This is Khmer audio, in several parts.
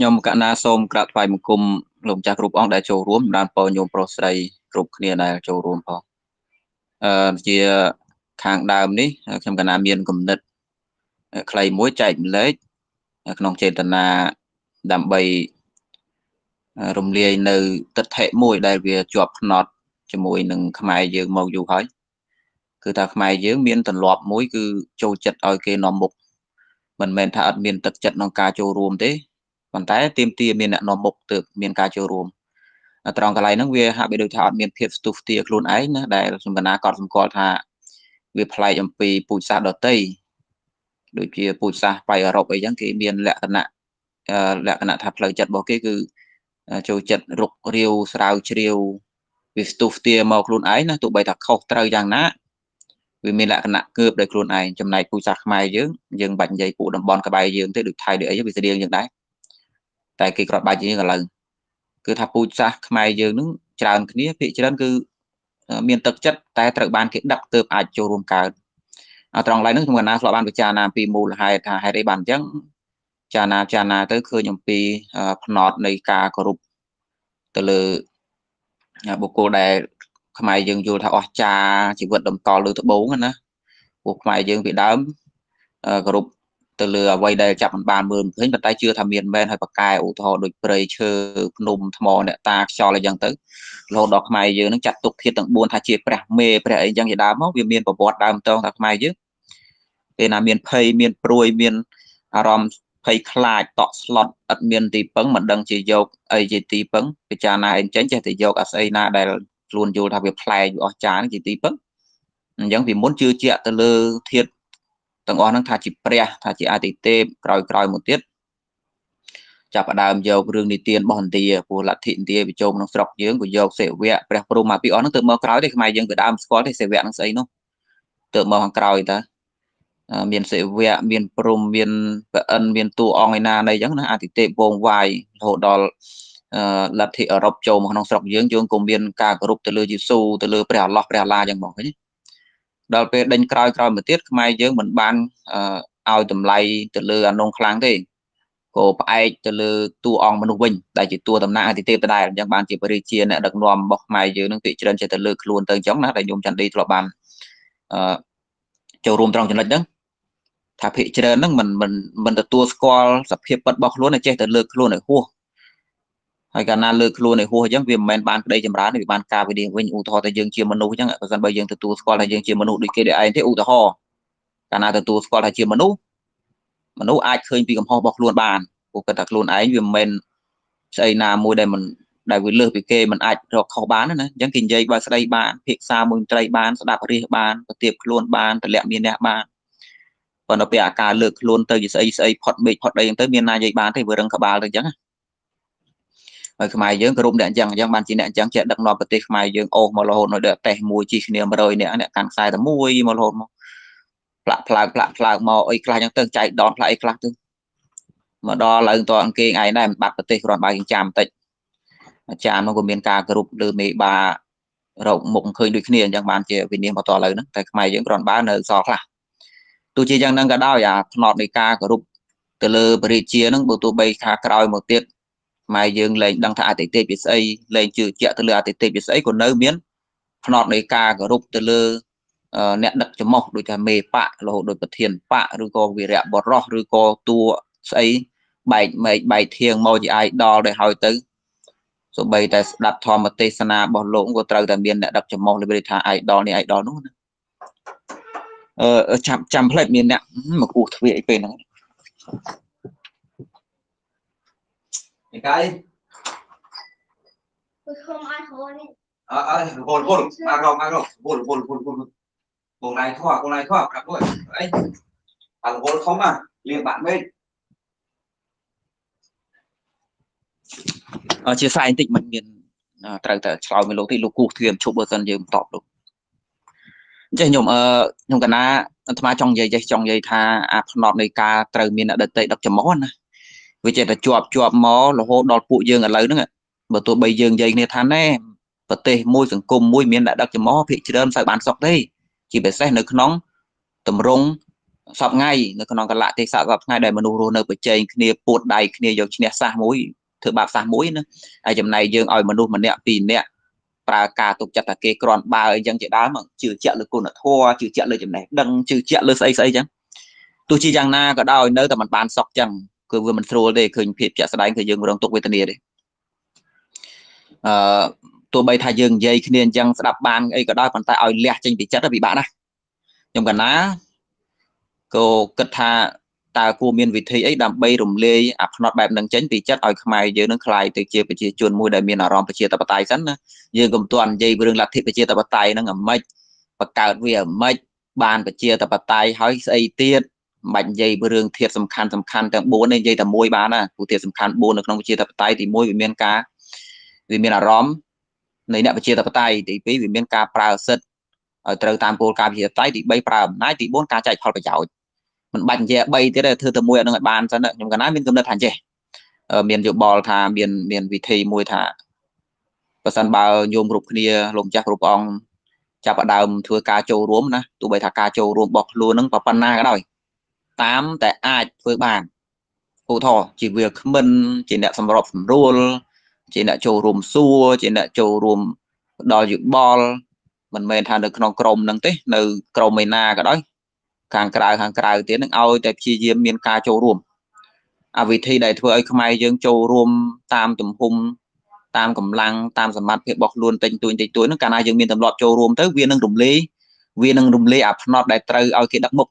ខ្ញុំកណាសូមក្រាបថ្វាយបង្គំលោកម្ចាស់គ្រប់អង្គដែលចូលរួមបានពរញោមប្រុសស្រីគ្រប់គ្នាដែលចូលរួមផងអឺជាខាងដើមនេះខ្ញុំកណាមានគំនិតខ្លីមួយចែកម្លែកក្នុងចេតនាដើម្បីរំលាយនៅទិដ្ឋិមួយដែលវាជាប់ផ្នត់ជាមួយនឹងខ្មែរយើងមកយូរហើយគឺថាខ្មែរយើងមានទម្លាប់មួយគឺចូលចិត្តឲ្យគេនាំមុខមិនមែនថាអត់មានទឹកចិត្តក្នុងការចូលរួមទេ ប៉ុន្តែទៀមទាមានអ្នកនាំមុខទើបមានការចូលរួមត្រង់កន្លែងហ្នឹងវាហាក់បីដូចថាអត់មានភាពស្ទុះស្ទាខ្លួនឯងណាដែលសំកណាកត់សម្គាល់ថាវាប្លែកអំពីពូជសាសន៍ដតីដូចជាពូជសាសន៍បៃអឺរ៉ុបអីចឹងគេមានលក្ខណៈលក្ខណៈថាផ្លូវចិត្តរបស់គេគឺចូលចិត្តរុករាវស្រាវជ្រាវវាស្ទុះស្ទាមកខ្លួនឯងណាទោះបីថាខុសត្រូវយ៉ាងណាវាមានលក្ខណៈគើបដោយខ្លួនឯងចំណែកពូជសាសន៍ខ្មែរយើងយើងបាច់និយាយពូតំបន់ក្បែរយើងទេដូចថៃដូចអីវាស្តៀងយ៉ាងដែរ តែគេគ្រាន់បាច់យើងឥឡូវគឺថាពូជសាសន៍ខ្មែរយើងនឹងច្រើនគ្នាភាគច្រើនគឺមានទឹកចិត្តតែត្រូវបានគេដឹកទៅអាចចូលរួមកើតត្រង់ឡើយហ្នឹងខ្ញុំកណាធ្លាប់បានពិចារណាពីមូលហេតុថាហេតុអីបានអញ្ចឹងចាណាចាណាទៅឃើញអំពីផ្នត់នៃការគោរពទៅលើបុគ្គលដែលខ្មែរយើងយល់ថាអស្ចារជីវិតដំតល់លើត្បូងណាពួកខ្មែរយើងពីដើមគោរព ទៅលើអ្វីដែលចាប់មិនបានមើលមិនឃើញប៉ុន្តែជឿថាមានមែនហើយបកកែឧទាហរណ៍ដូចព្រៃឈើភ្នំថ្មអ្នកតាខ្យល់អីចឹងទៅរហូតដល់ខ្មែរយើងនឹងចាត់ទុកធាតុទាំង4ថាជាព្រះមេព្រះអីចឹងជាដើមមកវាមានប្រវត្តិដើមតងថាខ្មែរយើងពេលណាមានភ័យមានព្រួយមានអារម្មណ៍ភ័យខ្លាចតក់ស្លុតអត់មានទីពឹងមិនដឹងជាយកអីជាទីពឹងពិចារណាអីចេញចេះតែយកអាស្អីណាដែលខ្លួនយល់ថាវាប្លែកវាអស្ចារ្យជាទីពឹងអញ្ចឹងពីមុនជឿជាក់ទៅលើធាតុ ទាំងអស់ហ្នឹងថាជាព្រះថាជាអតិទេពក្រោយក្រោយមកទៀតចាប់ផ្ដើមយករឿងនិទានរបស់ឥណ្ឌាព្រោះលទ្ធិឥណ្ឌាវាចូលក្នុងស្រុកយើងក៏យកសេវៈព្រះព្រហ្មមកពីអស់ហ្នឹងទៅមកក្រោយទេខ្មែរយើងពីដើមស្គាល់ទេសេវៈហ្នឹងស្អីនោះទៅមកខាងក្រោយតើមានសេវៈមានព្រំមានប្រអិនមានតួអង្គឯណាណីអញ្ចឹងណាអតិទេពវងវាយរហូតដល់លទ្ធិអឺរ៉ុបចូលមកក្នុងស្រុកយើងយើងក៏មានការគោរពទៅលើយេស៊ូទៅលើព្រះអល់ឡោះព្រះអាឡាអញ្ចឹងបងឃើញទេ ដល់ពេលដេញក្រោយក្រោយមកទៀតខ្មែរយើងមិនបានឲ្យតម្លៃទៅលើអានងខ្លាំងទេក៏ផ្អែកទៅលើតួអង្គមនុស្សវិញដែលជាតួតំណាងអតិទេពដដែលអញ្ចឹងបានជាបរិជាអ្នកដឹកនាំរបស់ខ្មែរយើងនឹងពាក្យច្រើនចេះតែលើកខ្លួនទៅអញ្ចឹងណាដែលញោមចន្ទឌីធ្លាប់បានអឺចូលរួមត្រង់ចំណុចហ្នឹងថាភិកច្រើនហ្នឹងមិនមិនមិនទទួលស្គាល់សភាពពិតរបស់ខ្លួនចេះតែលើកខ្លួនឲ្យហួស ហើយកាលណាលើកខ្លួនឲ្យហួសអញ្ចឹងវាមិនមែនបានក្តីចម្រើនទេវាបានការវិនិច្ឆ័យវិញឧទាហរណ៍ថាយើងជាមនុស្សអញ្ចឹងបើសិនបើយើងទទួលស្គាល់ថាយើងជាមនុស្សដូចគេដូចឯងទេឧទាហរណ៍កាលណាទទួលស្គាល់ថាជាមនុស្សមនុស្សអាចឃើញពីកំហុសរបស់ខ្លួនបានព្រោះគាត់ថាខ្លួនឯងវាមិនមែនស្អីណាមួយដែលមិនដែលវាលើសពីគេមិនអាចរកខុសបានណាអញ្ចឹងគេនិយាយបើស្ដីបានភិក្សាមួយត្រីបានស្ដាប់រាសបានប្រទៀបខ្លួនបានតម្លាក់មានអ្នកបានប៉ុន្តែពេលអាការលើកខ្លួនទៅជាស្អីស្អីផុតមេឃផុតអីហ្នឹងទៅមានណានិយាយបានទេវារឹងក្បាលទៅអញ្ចឹងណា ហើយខ្មែរយើងគ្រប់អ្នកអញ្ចឹងអញ្ចឹងបានជាអ្នកអញ្ចឹងចេះដឹកនាំប្រទេសខ្មែរយើងអូសមករហូតនៅដល់តេសមួយជីគ្នា100អ្នកអ្នកកាន់ខ្សែតែមួយមករហូតមកផ្លាក់ផ្លើកផ្លាក់ផ្លើកមកអីខ្លះអញ្ចឹងទៅចែកដនផ្លាក់អីខ្លះទៅមកដល់ឡើងតអង្គគេឯងដែរមិនបាត់ប្រទេសគ្រាន់បើចាំបន្តិចអាចារ្យនោះក៏មានការគ្រប់លើមេបារោគមុខឃើញដូចគ្នាអញ្ចឹងបានជាវិនិច្ឆ័យមកតឥឡូវហ្នឹងតែខ្មែរយើងគ្រាន់បើនៅសល់ខ្លះទោះជាយ៉ាងហ្នឹងក៏ដោយអាផ្នត់នៃការគោរពទៅលើបរិជាហ្នឹងបើទោះបីថាក្រោយមកទៀត ម៉ែយើងលែងដឹងថាអតិថិវាស្អីលែងជឿជាក់ទៅលើអតិថិវាស្អីក៏នៅមានផ្នត់នៃការគោរពទៅលើអ្នកដឹកចំោះដូចថាមេបករហូតដោយប្រធានបកឬក៏វីរៈបរោះឬក៏តួស្អីបែកមែកបែកធៀងមកជាអាយដល់ទៅហើយទៅសូម្បីតែស្ដាប់ធម្មទេសនារបស់លោកក៏ត្រូវតែមានអ្នកដឹកចំោះលើថាអាយដល់នេះអាយដល់នោះណាអឺចាំចាំផ្លេចមានអ្នកមកគូសទ្វាអីពេលហ្នឹង những cái à, à, hồn hồn mà không mà không hồn hồn hồn hồn vùng này thua vùng này thua cặp đôi đấy bạn hồn không à liền bạn bên អធិស្ឋានបន្តិចមិនមានត្រូវតែឆ្លោយមួយលោកទេលោកគូធៀមឈប់បើសិនយើងបន្តលោកអញ្ចឹងខ្ញុំអឺខ្ញុំកណាអាត្មាចង់និយាយចេះចង់និយាយថាអាផ្នត់នៃការត្រូវមានអតីតដឹកចំហណា វាចេះតែជាប់ជាប់មករហូតដល់ពួកយើងឥឡូវហ្នឹងបើទោះបីយើងនិយាយគ្នាថាណែប្រទេសមួយសង្គមមួយមានអ្នកដឹកចំហភាគច្រើនសូវបានសុខទេជាពិសេសនៅក្នុងតម្រង់សពថ្ងៃនៅក្នុងកលៈទេសៈសពថ្ងៃដែលមនុស្សរស់នៅប្រជែងគ្នាពួតដៃគ្នាយកឈ្នះសះមួយធ្វើបាបសះមួយណាហើយចំណែកយើងឲ្យមនុស្សម្នាក់ពីរនាក់ប្រើការទុកចិត្តថាគេគ្រាន់បើអីចឹងជាដើមជឿជាក់លើគុណធម៌ជឿជាក់លើចំណេះដឹងជឿជាក់លើស្អីស្អីចឹងទោះជាយ៉ាងណាក៏ដោយនៅតែមិនបានសុខចឹង គឺវាមិនស្រួលទេឃើញភាពជាក់ស្ដែងគឺយើងរងទុកវេទនាទេអឺទោះបីថាយើងនិយាយគ្នាអញ្ចឹងស្ដាប់បានអីក៏ដោយប៉ុន្តែឲ្យលះចេញពីចិត្តទៅពិបាកណាស់ខ្ញុំកណាក៏គិតថាតើគួរមានវិធីអីដើម្បីរំលាយអាផ្នត់បែបហ្នឹងចេញពីចិត្តឲ្យខ្មែរយើងនឹងคลายទៅជាប្រជាជនមួយដែលមានអារម្មណ៍ប្រជាធិបតេយ្យសិនណាយើងកុំទាន់និយាយរឿងលទ្ធិប្រជាធិបតេយ្យហ្នឹងអាម៉េចបង្កើតវាអាម៉េចបានប្រជាធិបតេយ្យហើយស្អីទៀត មិនបាច់និយាយរឿងធាតុសំខាន់សំខាន់ទាំង4នេះនិយាយតែមួយបានណាព្រោះធាតុសំខាន់4នៅក្នុងប្រជាធិបតេយ្យទី1វាមានការវាមានអារម្មណ៍នៃអ្នកប្រជាធិបតេយ្យទី2វាមានការប្រើសិទ្ធិឲ្យត្រូវតាមគោលការណ៍ប្រជាធិបតេយ្យទី3ប្រើអំណាចទី4ការចែកផលប្រយោជន៍មិនបាច់និយាយ3ទៀតទេធ្វើតែមួយអានឹងឲ្យបានសិនខ្ញុំកណាមានគំនិតថាចេះមានយោបល់ថាមានមានវិធីមួយថាបើសិនបើញោមគ្រប់គ្នាលោកចាស់គ្រប់អង្គចាប់ផ្ដើមធ្វើការចូលរួមណាទោះបីថាការចូលរួមរបស់ខ្លួននឹងប៉ុណ្ណាក៏ដោយ តាមតែអាចធ្វើបានឧទាហរណ៍ជាវាគ្មិនជាអ្នកសម្របសម្រួល ជាអ្នកចូលរួមសួរជាអ្នកចូលរួមផ្ដល់យោបល់មិនមែនថានៅក្នុងក្រមហ្នឹងទេ នៅក្រមឯណាក៏ដោយខាងក្រៅខាងក្រៅទៀតនឹងឲ្យតែព្យាយាមមានការចូលរួមអាវិធីដែលធ្វើឲ្យខ្មែរយើងចូលរួមតាមទំហំតាមកម្លាំងតាមសមត្ថភាពរបស់ខ្លួនតិចតួចតិចតួចហ្នឹងកាលណាយើងមានទម្លាប់ចូលរួមទៅវានឹងរំលាយវានឹងរំលាយអាផ្នត់ដែលត្រូវឲ្យគេដឹកមុខ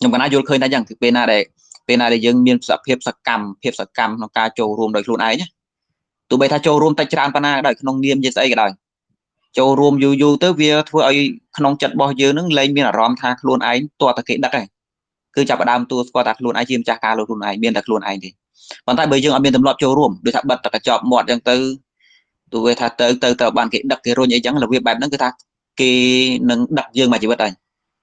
ខ្ញុំកណាយល់ឃើញថាយ៉ាងគឺពេលណាដែលពេលណាដែលយើងមានសភាពសកម្មភាពសកម្មក្នុងការចូលរួមដោយខ្លួនឯងណាទោះបីថាចូលរួមតិចច្រើនប៉ុណ្ណាក៏ដោយក្នុងនាមជាស្អីក៏ដោយចូលរួមយូរយូរទៅវាធ្វើឲ្យក្នុងចិត្តរបស់យើងនឹងលែងមានអារម្មណ៍ថាខ្លួនឯងតើតាគេដឹកហើយគឺចាប់ផ្ដើមទួស្គាល់ថាខ្លួនឯងជាម្ចាស់ការលើខ្លួនឯងមានតែខ្លួនឯងទេប៉ុន្តែបើយើងអត់មានទម្លាប់ចូលរួមដូចថាបិទតែកញ្ចប់មាត់អញ្ចឹងទៅទោះវាថាទៅទៅទៅបានគេដឹកគេរុញអីចឹងរបៀបបែបហ្នឹងគឺថាគេនឹងដឹកយើងមកជីវិតហើយ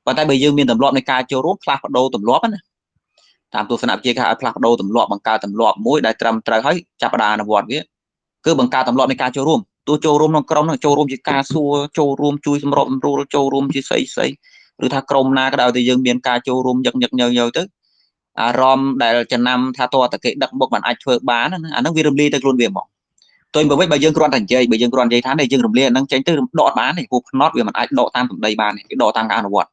ប៉ុន្តែបើយើងមានទម្លាប់នៃការចូលរួមផ្លាស់ប្ដូរទម្លាប់ណាតាមទស្សនវិជ្ជាគេឲ្យផ្លាស់ប្ដូរទម្លាប់បង្កើតទម្លាប់មួយដែលត្រឹមត្រូវហើយចាប់ផ្ដើមអនុវត្តវាគឺបង្កើតទម្លាប់នៃការចូលរួមទោះចូលរួមក្នុងក្រុមនោះចូលរួមជាការសួរចូលរួមជួយសម្របសម្រួលចូលរួមជាស្អីស្អីឬថាក្រុមណាក៏ដោយតែយើងមានការចូលរួមញឹកញឹកញើញើទៅអារម្មណ៍ដែលចំណាំថាតើតគេដឹកមុខមិនអាចធ្វើបានអាហ្នឹងវារំលាយទៅខ្លួនវាហ្មងទោះបើវិញបើយើងគ្រាន់តែនិយាយបើយើងគ្រាន់និយាយថាយើងរំលាយអាហ្នឹងចេញទៅដកបានទេព្រោះផ្នត់វាមិនអាចដកតាមសម្ដីបានទេវាដកតាមការអនុវត្ត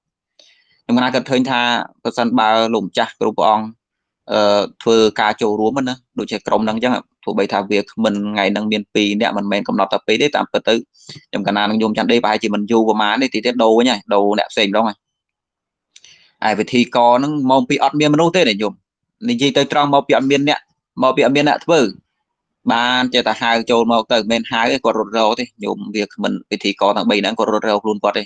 ខ្ញុំណាគាត់ឃើញថាប្រសិនបើលោកម្ចាស់គ្រប់ព្រះអង្គអឺធ្វើការចូលរួមណាដូចជាក្រុមហ្នឹងអញ្ចឹងទោះបីថាវាគ្មិនថ្ងៃហ្នឹងមាន2អ្នកមិនមែនកំណត់តែ2ទេតាមពិតទៅខ្ញុំកណានឹងយមច័ន្ទដេប្រហែលជាមិនយូរប្រហែលទេទីទៀតដូរវិញហើយដូរអ្នកផ្សេងម្ដងហើយហើយវិធីកហ្នឹងមកពីអត់មានមនុស្សទេណាយមនិយាយទៅត្រង់មកពីអត់មានអ្នកមកពីអត់មានអ្នកធ្វើបានចេះតែហៅចូលមកទៅមិនមែនហៅទេគាត់រត់រោទេញោមវាគ្មិនវិធីកទាំង3ហ្នឹងគាត់រត់រោខ្លួនគាត់ទេ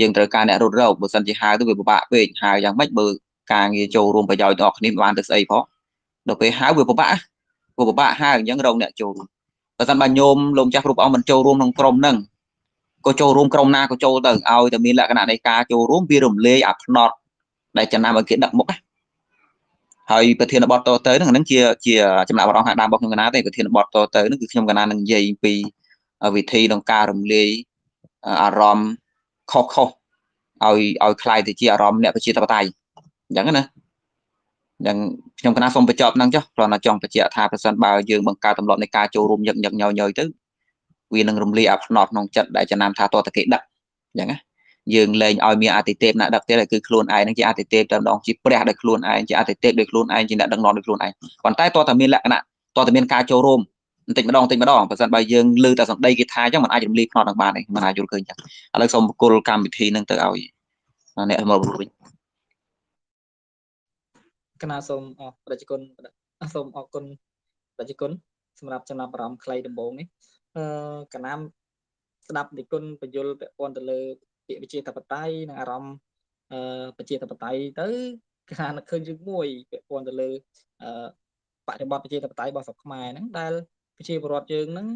យើងត្រូវការអ្នករត់រោបើសិនជាហៅទៅវាពិបាកពេកហៅយ៉ាងម៉េចបើការងារចូលរួមប្រយោជន៍ដល់គ្នាបានទៅស្អីផងដល់ពេលហៅវាពិបាកវាពិបាកហៅអញ្ចឹងរងអ្នកចូលរួមបើសិនបើញោមលោកចាស់គ្រប់អង្គមិនចូលរួមក្នុងក្រុមហ្នឹងក៏ចូលរួមក្រុមណាក៏ចូលទៅឲ្យតែមានលក្ខណៈនៃការចូលរួមវារំលាយអាផ្នត់ដែលចំណាំឲ្យគេដឹកមុខហើយប្រធានបទតទៅហ្នឹងហ្នឹងជាជាចំណាប់អារម្មណ៍ខាងដើមរបស់ខ្ញុំកណាទេប្រធានបទតទៅហ្នឹងគឺខ្ញុំកណានឹងនិយាយពីវិធីក្នុងការរំលាយអារម្មណ៍ ខុសខុសឲ្យឲ្យคล้ายទៅជាអារម្មណ៍អ្នកប្រជាធិបតេយ្យអញ្ចឹងណាយ៉ាងខ្ញុំកណាសូមបញ្ចប់ហ្នឹងចុះគ្រាន់តែចង់បញ្ជាក់ថាប្រសិនបើយើងបង្កើតទម្លាប់នៃការចូលរួមញឹកញឹកញយញយទៅវានឹងរំលាយអាផ្នត់ក្នុងចិត្តដែលចំណាំថាតតគេដឹកអញ្ចឹងណាយើងលែងឲ្យមានអតិទេពអ្នកដឹកទៀតគឺខ្លួនឯងនឹងជាអតិទេពតែម្ដងជាព្រះដោយខ្លួនឯងជាអតិទេពដោយខ្លួនឯងជាអ្នកដឹកនាំដោយខ្លួនឯងប៉ុន្តែតើតែមានលក្ខណៈតើតែមានការចូលរួម បន្តិចម្ដងបន្តិចម្ដងបើសិនបើយើងលើតែសម្ដីគេថាអញ្ចឹងมันអាចរំលាយផ្នត់នឹងបានទេมันអាចយល់ឃើញអញ្ចឹងឥឡូវសូមបកគលកម្មវិធីនឹងទៅឲ្យអ្នកមកវិញគណៈសូមអរប្រជាគុណសូមអរគុណប្រជាគុណសម្រាប់ចំណាប់អារម្មណ៍ខ្លីដំបូងនេះអឺគណៈស្ដាប់និគុណបញ្យលពាក់ព័ន្ធទៅលើពាក្យវិជាតបតៃនិងអារម្មណ៍អឺប្រជាតបតៃទៅគណៈនឹកឃើញរឿងមួយពាក់ព័ន្ធទៅលើអឺបប្រតិបត្តិប្រជាតបតៃរបស់ស្រុកខ្មែរហ្នឹងដែល ប្រជាពលរដ្ឋយើងហ្នឹង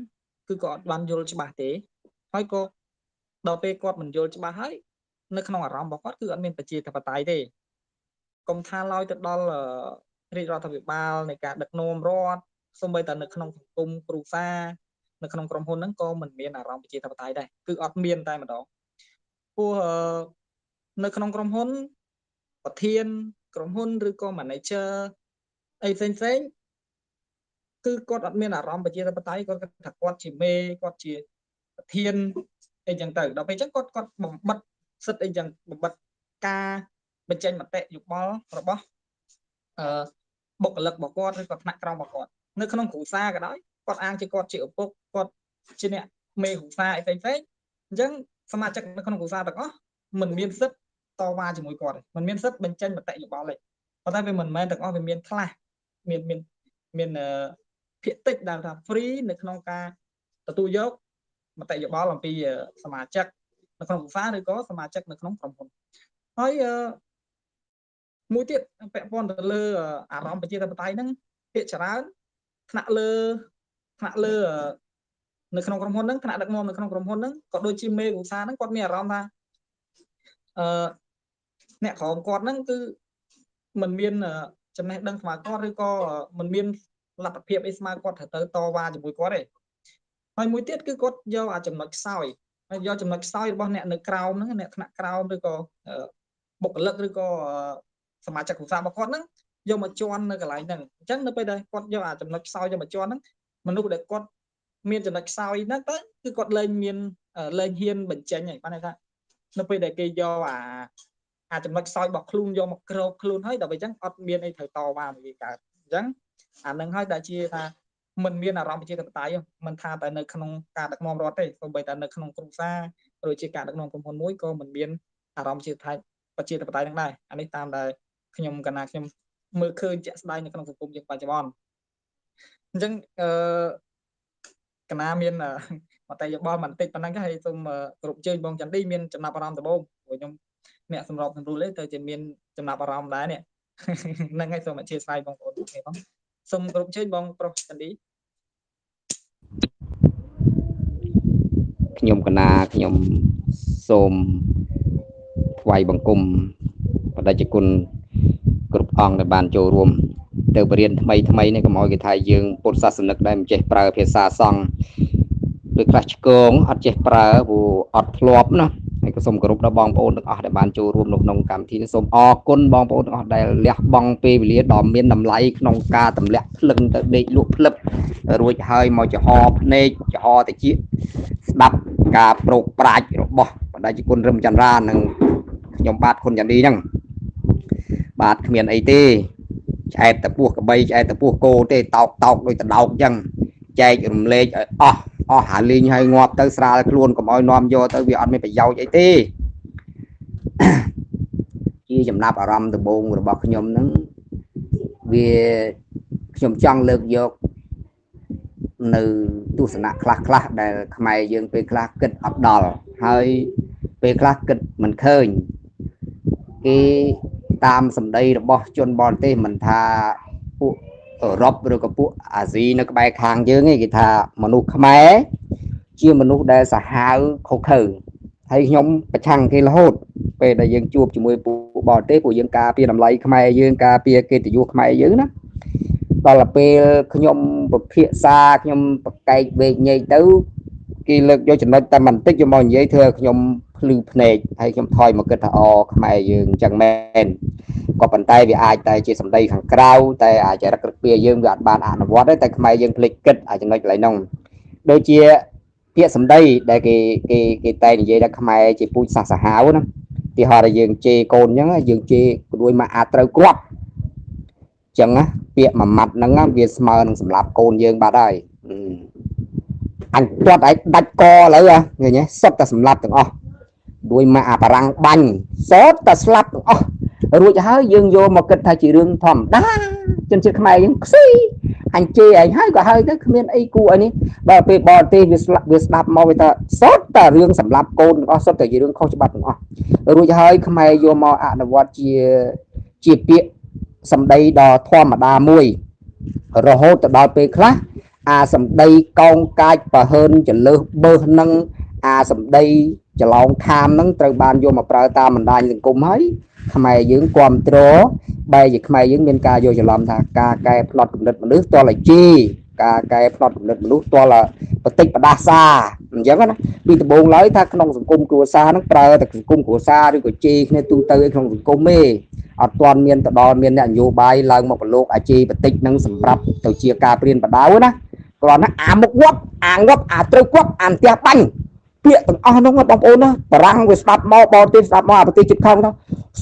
គឺក៏អត់បានយល់ច្បាស់ទេហើយក៏ដល់ពេលគាត់មិនយល់ច្បាស់ហើយនៅក្នុងអារម្មណ៍របស់គាត់គឺអត់មានប្រជាធិបតេយ្យទេកុំថាឡើយទៅដល់រាជរដ្ឋាភិបាលនៃការដឹកនាំរដ្ឋសូម្បីតែនៅក្នុងសង្គមគ្រួសារនៅក្នុងក្រុមហ៊ុនហ្នឹងក៏មិនមានអារម្មណ៍ប្រជាធិបតេយ្យដែរគឺអត់មានតែម្ដងព្រោះនៅក្នុងក្រុមហ៊ុនប្រធានក្រុមហ៊ុនឬក៏ manager អីផ្សេងផ្សេង គឺគាត់អត់មានអារម្មណ៍ប្រជាធិបតេយ្យគាត់គិតថាគាត់ជាមេគាត់ជាប្រធានអីចឹងទៅដល់ពេលអញ្ចឹងគាត់គាត់បំបិតសិទ្ធអីចឹងបំបិតការបញ្ចេញមតិយោបល់របស់អឺបុគ្គលិករបស់គាត់ឬក៏ថ្នាក់ក្រោមរបស់គាត់នៅក្នុងគ្រួសារក៏ដោយគាត់អាងជាគាត់ជាឪពុកគាត់ជាអ្នកមេគ្រួសារអីផ្សេងផ្សេងអញ្ចឹងសមាជិកនៅក្នុងគ្រួសារទាំងអស់មិនមានសិទ្ធិតវ៉ាជាមួយគាត់មិនមានសិទ្ធិបញ្ចេញមតិយោបល់ទេប៉ុន្តែវាមិនមែនទាំងអស់វាមានខ្លះមានមានមាន ភាគតិចដែលថា free នៅក្នុងការទទួលយកមតិយោបល់អំពីសមាជិកនៅក្នុងគ្រួសារឬក៏សមាជិកនៅក្នុងក្រុមហ៊ុនហើយមួយទៀតពាក់ព័ន្ធទៅលើអារម្មណ៍ប្រជាធិបតេយ្យហ្នឹងភាគច្រើនថ្នាក់លើថ្នាក់លើនៅក្នុងក្រុមហ៊ុនហ្នឹងថ្នាក់ដឹកនាំនៅក្នុងក្រុមហ៊ុនហ្នឹងក៏ដូចជាមេគ្រួសារហ្នឹងគាត់មានអារម្មណ៍ថាអឺអ្នកក្រោមគាត់ហ្នឹងគឺมันមានចំណេះដឹងស្មើគាត់ឬក៏มันមាន លទ្ធភាពអីស្មើគាត់ត្រូវទៅតវ៉ាជាមួយគាត់ទេហើយមួយទៀតគឺគាត់យកអាចំណុចខ្សោយហើយយកចំណុចខ្សោយរបស់អ្នកនៅក្រោមហ្នឹងអ្នកថ្នាក់ក្រោមឬក៏បុគ្គលិកឬក៏សមាជិកគ្រួសាររបស់គាត់ហ្នឹងយកមកជន់នៅកន្លែងហ្នឹងអញ្ចឹងនៅពេលដែលគាត់យកអាចំណុចខ្សោយយកមកជន់ហ្នឹងមនុស្សដែលគាត់មានចំណុចខ្សោយហ្នឹងទៅគឺគាត់លែងមានលែងហ៊ានបញ្ចេញហើយបានន័យថានៅពេលដែលគេយកអាអាចំណុចខ្សោយរបស់ខ្លួនយកមកក្រោបខ្លួនហើយដល់ពេលអញ្ចឹងអត់មានអីត្រូវតវ៉ាមួយកើតអញ្ចឹង អានឹងហើយដែលជាថាมันមានអារម្មណ៍ប្រជាធិបតេយ្យមិនថាតែនៅក្នុងការដឹកនាំរដ្ឋទេសូម្បីតែនៅក្នុងគ្រួសារឬជាការដឹកនាំក្រុមហ៊ុនមួយក៏មិនមានអារម្មណ៍ជាថាប្រជាធិបតេយ្យនឹងដែរអានេះតាមដែលខ្ញុំកណាខ្ញុំមើលឃើញជាក់ស្ដែងនៅក្នុងសង្គមយើងបច្ចុប្បន្នអញ្ចឹងអឺកណាមានមតិយោបល់បន្តិចប៉ុណ្ណឹងហើយសូមគ្រប់ជើញបងចន្ទឌីមានចំណាប់អារម្មណ៍ដំបូងព្រោះខ្ញុំអ្នកសម្របសម្រួលទេទៅជាមានចំណាប់អារម្មណ៍ដែរនេះហ្នឹងហើយសូមអធិស្ឋានបងប្អូនគ្នាផង សូមគ្រប់ជើញបងប្រុសចន្ទឌីខ្ញុំកណាខ្ញុំសូមថ្វាយបង្គំបដិជគុណគ្រប់អង្គដែលបានចូលរួម ទៅបរៀនថ្មីថ្មីនេះកុំឲ្យគេថាយើងពុទ្ធសាសនិកដែលមិនចេះប្រើភាសាសង្ឃដូចខ្លះឆ្កងអត់ចេះប្រើព្រោះអត់ធ្លាប់ណាហើយ ក៏សូមគោរពដល់បងប្អូនទាំងអស់ដែលបានចូលរួមនៅក្នុងកម្មវិធីនេះសូមអរគុណបងប្អូនទាំងអស់ដែលលះបង់ពេលវេលាដ៏មានតម្លៃក្នុងការទម្លាក់ភ្លឹងទៅដេកលក់ភ្លឹបរួចហើយមកចំហភ្នែកចំហតិចស្ដាប់ការប្រោកប្រាជ្ញរបស់បដិជគុណរឹមចន្ទរានិងខ្ញុំបាទគុណយ៉ាងនេះហ្នឹងបាទគ្មានអីទេឆ្អែតតពោះកបីឆ្អែតតពោះគោទេតោកតោកដូចតដោកអញ្ចឹង ចែករំលែកឲ្យអស់អស់ហាលីងឲ្យងាប់ទៅស្រាលខ្លួនកុំឲ្យនាំយកទៅវាអត់មានប្រយោជន៍អីទេជាចំណាប់អារម្មណ៍ដំបូងរបស់ខ្ញុំហ្នឹងវាខ្ញុំចង់លើកយកនៅទស្សនៈខ្លះខ្លះដែលខ្មែរយើងពេលខ្លះគិតអត់ដល់ហើយពេលខ្លះគិតមិនឃើញគេតាមសម្ដីរបស់ជនបរទេសមិនថាពួក អឺរ៉ុបឬក៏ពួកអាស៊ីនៅក្បែរខាងយើងឯងគេថាមនុស្សខ្មែរជាមនុស្សដែលសាហាវខុសខើហើយខ្ញុំប្រឆាំងគេរហូតពេលដែលយើងជួបជាមួយពួកបរទេសពួកយើងការពារតម្លៃខ្មែរយើងការពារកិត្តិយសខ្មែរយើងណាដល់ពេលខ្ញុំពិភាក្សាខ្ញុំប្រកែកវែកញែកទៅគេលើកយកចំណុចតែបន្តិចយកមកនិយាយធ្វើឲ្យខ្ញុំ ភ្លឺភ្នែកហើយខ្ញុំថយមកគិតថាអខ្មែរយើងអញ្ចឹងមែនក៏ប៉ុន្តែវាអាចតែជាសម្ដីខាងក្រៅតែអាចរឹករឹកពីយើងវាអត់បានអនុវត្តទេតែខ្មែរយើងភ្លេចគិតអាចំណុចកន្លែងហ្នឹងដូចជាពាក្យសម្ដីដែលគេគេគេតែនិយាយថាខ្មែរជាពូជសាសសាហាវណាទីហោថាយើងជេរកូនអញ្ចឹងយើងជេរក្ដួយមកអាចត្រូវគ្រាប់អញ្ចឹងណាពាក្យមួយម៉ាត់ហ្នឹងវាស្មើនឹងសម្រាប់កូនយើងបាត់ហើយអញគាត់ឯងដាច់កឥឡូវឃើញទេសុទ្ធតែសម្លាប់ទាំងអស់ ដោយមកអាបារាំងបាញ់សុទ្ធតែស្លាប់ទាំងអស់រួចហើយយើងយកមកគិតថាជារឿងធម្មតាជនជាតិខ្មែរយើងខ្សីអញជេរឯងហើយក៏ហើយទៅគ្មានអីគួរអីនេះបើពេលបរទេសវាស្លាប់វាស្ដាប់មកវាថាសុទ្ធតែរឿងសម្រាប់កូនទាំងអស់សុទ្ធតែជារឿងខុសច្បាប់ទាំងអស់រួចហើយខ្មែរយកមកអនុវត្តជាជាពាក្យសម្ដីដ៏ធម្មតាមួយរហូតទៅដល់ពេលខ្លះអាសម្ដីកោងកាចប្រហើនចលើសបើសនឹងអាសម្ដី ច្រឡោងខាមនឹងត្រូវបានយកមកប្រើតាមបណ្ដាញសង្គមហើយខ្មែរយើងគ្រប់គ្រងបែរជាខ្មែរយើងមានការយកច្រឡំថាការកែផ្លត់គំនិតមនុស្សតលជីការកែផ្លត់គំនិតមនុស្សតលបតិចបដាសាអញ្ចឹងណាពីដំបូងឡើយថាក្នុងសង្គមគ្រួសារហ្នឹងប្រើតែសង្គមគ្រួសារឬក៏ជេរគ្នាទូទៅក្នុងសង្គមទេអត់ទាន់មានទៅដល់មានអ្នកនយោបាយឡើងមកប្រឡូកអាជីបតិចនឹងសម្រាប់ទៅជាការព្រៀនបដៅណាគ្រាន់តែអាមុខវត្តអាងាប់អាត្រូវគាត់អាផ្ទះបាញ់ ពាក្យទាំងអស់ហ្នឹងបងប្អូនណាបារាំងវាស្ដាប់មកបរទេសស្ដាប់មកអាប្រទេសជិតខាងទៅ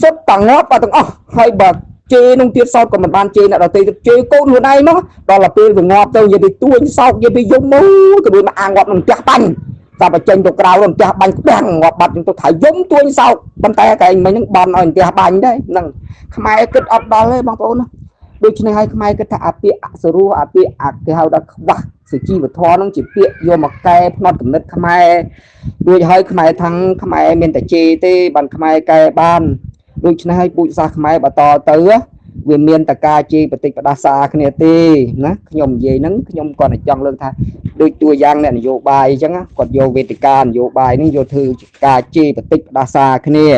សុទ្ធតែងាប់ទាំងអស់ហើយបើជេរនឹងទៀតសោតក៏មិនបានជេរអ្នកដទៃទៀតជេរកូនខ្លួនឯងមកដល់ទៅពេលវាងាប់ទៅនិយាយពីទួញសោកនិយាយពីយំមួយក៏ដូចមកអាងាប់នឹងផ្ទះបាញ់តែបើចេញទៅក្រៅរំទះបាញ់ក្តាំងងាប់បាត់នឹងទៅថៃយំទួញសោកប៉ុន្តែកែមិញហ្នឹងបន់ឲ្យផ្ទះបាញ់ដែរហ្នឹងខ្មែរគិតអត់ដល់ទេបងប្អូនណាដូច្នេះហើយខ្មែរគិតថាអាពាកអសរោះអាពាកអាគេហៅថាខ្វះ សុជីវធម៌ហ្នឹងជាពាក្យយកមកកែផ្នត់កំណត់ខ្មែររួចហើយខ្មែរថាំងខ្មែរមានតែជេរទេបានខ្មែរកែបានដូច្នេះហើយពូជសាសខ្មែរបន្តទៅវាមានតការជេរបតិបដាសាគ្នាទេណាខ្ញុំនិយាយហ្នឹងខ្ញុំគាត់តែចង់លើកថាដូចតួយ៉ាងអ្នកនយោបាយអញ្ចឹងគាត់យកវេទិកានយោបាយនេះយកធ្វើការជេរបតិបដាសាគ្នា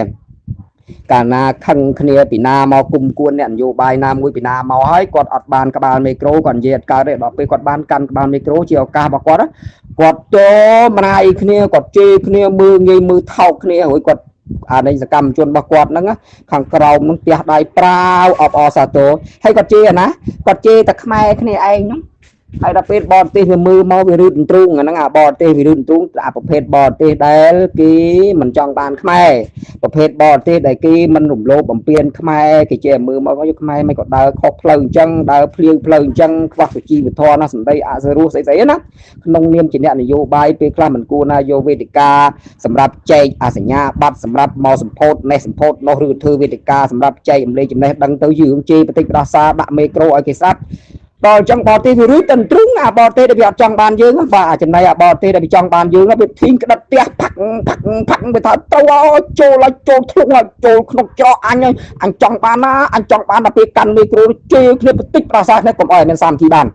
កាលណាខឹងគ្នាពីណាមកគុំគួនអ្នកនយោបាយណាមួយពីណាមកហើយគាត់អត់បានក្បាលមីក្រូគាត់និយាយអត់កើតទេដល់ពេលគាត់បានកាន់ក្បាលមីក្រូជាឱកាសរបស់គាត់គាត់ចូលម្នាយគ្នាគាត់ជេរគ្នាមើលងាយមើលថោកគ្នាហើយគាត់អានៃសកម្មជនរបស់គាត់ហ្នឹងខាងក្រោមហ្នឹងផ្ទះដៃប្រាវអបអសាទរហើយគាត់ជេរណាគាត់ជេរតែខ្មែរគ្នាឯងហ្នឹង ហើយដល់ពេលបរទេសវាមើលមកវារឺតទ្រូងអាហ្នឹងអាបរទេសវារឺតទ្រូងអាប្រភេទបរទេសដែលគេមិនចង់បានខ្មែរប្រភេទបរទេសដែលគេមិនរំលោភបំពានខ្មែរគេជាមើលមកយកខ្មែរមិនក៏ដើរខុសផ្លូវអញ្ចឹងដើរភ្លៀងផ្លូវអញ្ចឹងខ្វះសុជីវធម៌ណាសម្ដីអសរោះស្អីស្អីណាក្នុងនាមជាអ្នកនយោបាយពេលខ្លះមិនគួរណាយកវេទិកាសម្រាប់ចែកអសញ្ញាប័ត្រសម្រាប់មកសម្ពោធនេះសម្ពោធនោះឬធ្វើវេទិកាសម្រាប់ចែកអំលេចចំណេះដឹងទៅយើងជេរបន្តិចប្រសាដាក់មេក្រូឲ្យគេស្ដាប់ ដល់អញ្ចឹងបរទេសវារួចទៅទ្រឹងអាបរទេសដែលវាអត់ចង់បានយើងបាទអាចំណៃអាបរទេសដែលវាចង់បានយើងវាធីងក្តិតផ្ទះផាក់ផាក់ផាក់វាថាទៅឲ្យចូលឲ្យចូលធ្លុងឲ្យចូលក្នុងច្រកអញអញចង់បានណាអញចង់បានដល់ពេលកាន់មេក្រូជេរគ្នាបន្តិចប្រសាគ្នាកុំឲ្យមានសាមគ្គីបាន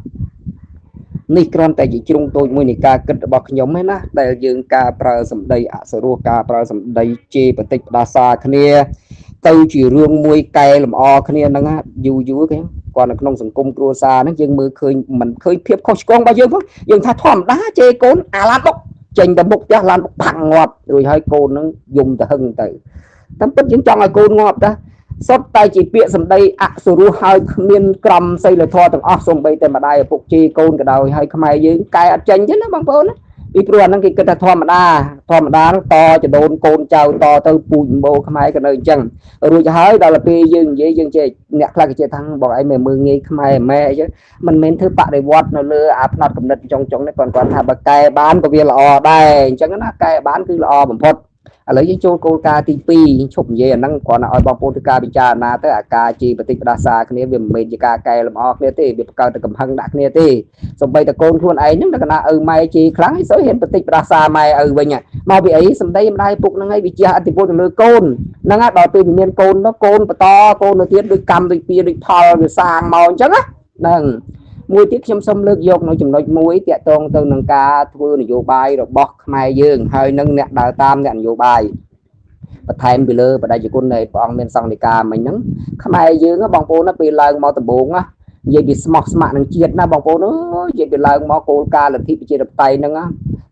នេះគ្រាន់តែជាជ្រុងតូចមួយនៃការគិតរបស់ខ្ញុំឯណាដែលយើងការប្រើសម្ដីអសរោះការប្រើសម្ដីជេរបន្តិចផ្ដាសាគ្នា ទៅជារឿងមួយកែលម្អគ្នាហ្នឹងយូរយូរគេ គាត់នៅក្នុងសង្គមគ្រួសារហ្នឹងយើងមើលឃើញមិនឃើញភាពខុសឆ្គងរបស់យើងផងយើងថាធម្មតាជេរកូនអាឡានបុកចេញទៅមុខផ្ទះឡានបុកផាំងងាប់រួចហើយកូនហ្នឹងយំទៅហឹងទៅតាមពិតយើងចង់ឲ្យកូនងាប់តាសុទ្ធតែជាពាក្យសម្ដីអសុរោះហើយគ្មានក្រមសីលធម៌ទាំងអស់សូម្បីតែម្ដាយឪពុកជេរកូនក៏ដោយហើយខ្មែរយើងកែអត់ចេញទេណាបងប្អូនណា ពីព្រោះអាហ្នឹងគេគិតថាធម្មតាធម្មតាតចដូនកូនចៅតទៅពូជម្បោខ្មែរក៏នៅអញ្ចឹងរួចហើយដល់ពេលយើងនិយាយយើងចេះអ្នកខ្លះគេចេះថាបងឯងមិនមើងងាយខ្មែរម៉ែអីចឹងមិនមែនធ្វើបដិវត្តនៅលើអាផ្នត់កំណត់ចុងចុងនេះគាត់គាត់ថាបើកែបានក៏វាល្អដែរអញ្ចឹងណាកែបានគឺល្អបំផុត ឥឡូវយើងចូលគោលការណ៍ទី2ឈប់និយាយអាហ្នឹងគ្រាន់តែឲ្យបងប្អូនធ្វើការពិចារណាទៅអាការជាបតិបដាសាគ្នាវាមិនមែនជាការកែលម្អគ្នាទេវាបង្កើតតែកំហឹងដាក់គ្នាទេសំបីតកូនខ្លួនឯងហ្នឹងតែកណាឪម៉ែជេរខ្លាំងហើយសូវហ៊ានបតិបដាសាម៉ែឪវិញមកពីអីសំដីម្ដាយពុកហ្នឹងហើយវាជះអតិពលទៅលើកូនហ្នឹងហើយដល់ពេលវាមានកូនទៅកូនបន្តកូនទៅទៀតដូចកម្មដូចពៀដូចផលវាសាងមកអញ្ចឹងណាហ្នឹង មួយទៀតខ្ញុំសូមលើកយកនៅចំណុចមួយតាក់ទងទៅនឹងការធ្វើនយោបាយរបស់ខ្មែរយើងហើយនឹងអ្នកដើរតាមអ្នកនយោបាយបន្ថែមពីលើបដិជននៃព្រះអង្គមានសង្ឃនិកាមិញហ្នឹងខ្មែរយើងបងប្អូនណាពេលឡើងមកដំបូងណានិយាយពីស្មោះស្ម័គ្រនឹងជាតិណាបងប្អូនអើយនិយាយពីឡើងមកគោលការណ៍លទ្ធិប្រជាធិបតេយ្យហ្នឹង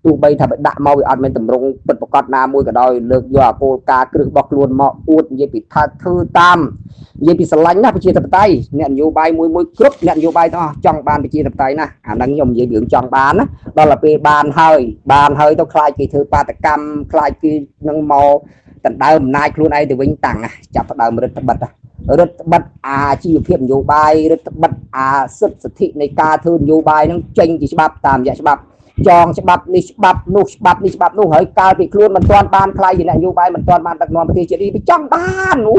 ទោះបីថាបើដាក់មកវាអត់មានតម្រង់ពិតប្រកបណាមួយក៏ដោយលើកយកអាគោលការណ៍គ្រឹះរបស់ខ្លួនមកអួតនិយាយពីថាធ្វើតាមនិយាយពីស្រឡាញ់ណាប្រជាធិបតេយ្យអ្នកនយោបាយមួយមួយគ្រប់អ្នកនយោបាយទាំងអស់ចង់បានប្រជាធិបតេយ្យណាអាហ្នឹងខ្ញុំនិយាយរឿងចង់បានណាដល់ទៅពេលបានហើយបានហើយទៅខ្លាចគេធ្វើបាតកម្មខ្លាចគេនឹងមកដណ្ដើមអំណាចខ្លួនឯងទៅវិញតាំងចាប់ផ្ដើមរដ្ឋបិទរដ្ឋបិទអាជីវភាពនយោបាយរដ្ឋបិទអាសិទ្ធិសិទ្ធិនៃការធ្វើនយោបាយនឹងចេញពីច្បាប់តាមរយៈច្បាប់ ចងច្បាប់នេះច្បាប់នោះច្បាប់នេះច្បាប់នោះហើយកាលពីខ្លួនមិនទាន់បានខ្លាយជាអ្នកនយោបាយមិនទាន់បានដឹកនាំប្រទេសជាតិនេះចង់បានអូ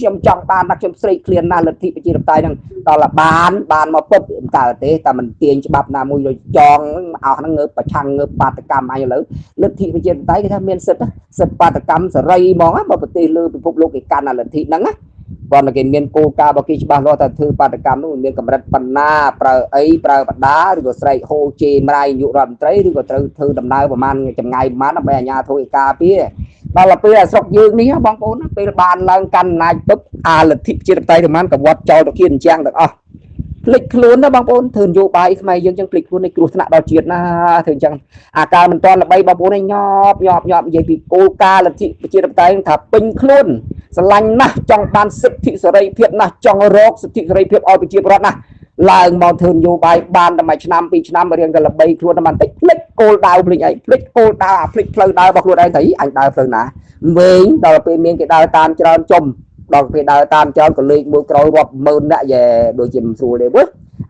ខ្ញុំចង់បានតែខ្ញុំស្រេកឃ្លានណាស់លទ្ធិប្រជាធិបតេយ្យហ្នឹងដល់បានបានមកពុបមិនកើតទេតែមិនទាញច្បាប់ណាមួយដូចចងអស់ហ្នឹងងើបប្រឆាំងងើបបាតកម្មអញឥឡូវលទ្ធិប្រជាធិបតេយ្យគេថាមានសិទ្ធិសិទ្ធិបាតកម្មសេរីហ្មងមកប្រទេសលើពិភពលោកគេកាន់អាលទ្ធិហ្នឹងណា គាត់គេមានគោលការណ៍របស់គេច្បាស់លាស់ថាធ្វើបាតកម្មនោះមានកម្រិតបណ្ណាប្រើអីប្រើបដាឬក៏ស្រែកហូជេរម្រាយនាយករដ្ឋមន្ត្រីឬក៏ត្រូវធ្វើដំណើរប្រហែលចម្ងាយប្រហែលដើម្បីអាជ្ញាធរឯកាពារដល់ពេលស្រុកយើងនេះបងប្អូនពេលបានឡើងកាន់អំណាចទឹកអាលទ្ធិជាតិបតៃប្រហែលកវត្តចោលទៅគៀនអញ្ចឹងទាំងអស់ ភ្លេចខ្លួនណាបងប្អូនធ្វើនយោបាយខ្មែរយើងចឹងភ្លេចខ្លួននៃគ្រោះថ្នាក់ដល់ជាតិណាធ្វើអញ្ចឹងអាការមិនទាន់ល្បីបងប្អូនឯងញាប់ញាប់ញាប់និយាយពីគោលការណ៍លទ្ធិប្រជាធិបតេយ្យថាពេញខ្លួនស្រឡាញ់ណាស់ចង់បានសិទ្ធិសេរីភាពណាស់ចង់រកសិទ្ធិសេរីភាពឲ្យប្រជាពលរដ្ឋណាស់ឡើងមកធ្វើនយោបាយបានតែមួយឆ្នាំពីរឆ្នាំរៀងតែល្បីខ្លួនតែបន្តិចភ្លេចគោលដៅភ្លេចអីភ្លេចគោលដៅអាភ្លេចផ្លូវដើររបស់ខ្លួនឯងទៅអញដើរផ្លូវណាវែងដល់ពេលមានគេដើរតាមច្រើនចំ ដល់ពេលដើរតាមចោលក៏លេខមួយក្រោយរាប់ម៉ឺនអ្នកយ៉ែដូចជាមិនស្រួលទេវើ